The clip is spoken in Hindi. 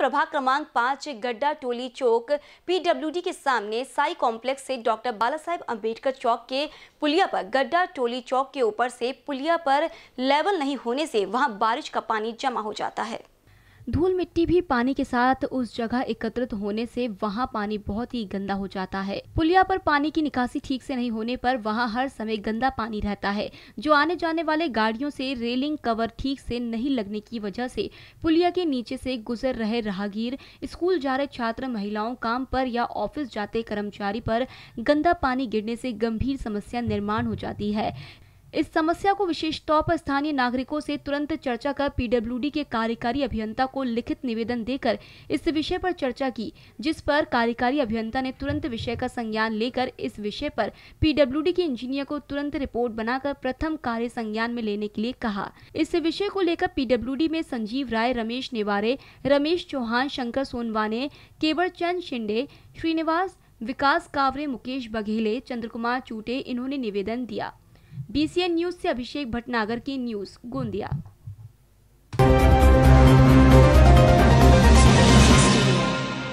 प्रभाग क्रमांक पाँच, गड्ढा, टोली चौक, पीडब्ल्यूडी के सामने साई कॉम्प्लेक्स से डॉक्टर बाला साहेब अंबेडकर चौक के पुलिया पर, गड्ढा, टोली चौक के ऊपर से पुलिया पर लेवल नहीं होने से वहाँ बारिश का पानी जमा हो जाता है। धूल मिट्टी भी पानी के साथ उस जगह एकत्रित होने से वहाँ पानी बहुत ही गंदा हो जाता है। पुलिया पर पानी की निकासी ठीक से नहीं होने पर वहाँ हर समय गंदा पानी रहता है। जो आने जाने वाले गाड़ियों से रेलिंग कवर ठीक से नहीं लगने की वजह से पुलिया के नीचे से गुजर रहे राहगीर, स्कूल जा रहे छात्र महिलाओं, काम पर या ऑफ़िस जाते कर्मचारी पर गंदा पानी गिरने से गंभीर समस्या निर्माण हो जाती है। इस समस्या को विशेष तौर पर स्थानीय नागरिकों से तुरंत चर्चा कर पीडब्ल्यूडी के कार्यकारी अभियंता को लिखित निवेदन देकर इस विषय पर चर्चा की, जिस पर कार्यकारी अभियंता ने तुरंत विषय का संज्ञान लेकर इस विषय पर पीडब्ल्यूडी के इंजीनियर को तुरंत रिपोर्ट बनाकर प्रथम कार्य संज्ञान में लेने के लिए कहा। इस विषय को लेकर पीडब्ल्यूडी में संजीव राय, रमेश नेवारे, रमेश चौहान, शंकर सोनवाने, केवल चंद शिंदे, श्रीनिवास, विकास कावरे, मुकेश बघेले, चंद्रकुमार चूटे, इन्होंने निवेदन दिया। बीसीएन न्यूज़ से अभिषेक भटनागर की न्यूज़ गोंदिया।